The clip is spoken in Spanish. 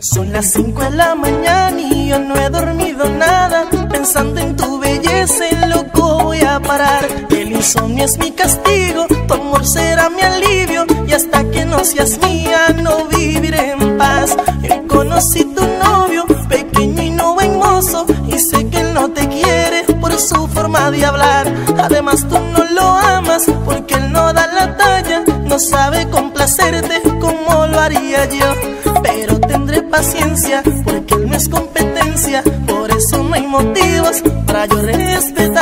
Son las 5 de la mañana y yo no he dormido nada. Pensando en tu belleza, loco voy a parar. El insomnio es mi castigo, tu amor será mi alivio. Y hasta que no seas mía, no viviré en paz. Yo conocí tu novio, pequeño y no buen mozo. Y sé que él no te quiere por su forma de hablar. Además, tú no lo amas porque él no da la talla. No sabe complacerte como lo haría yo. Porque él no es competencia. Por eso no hay motivos para yo respetar.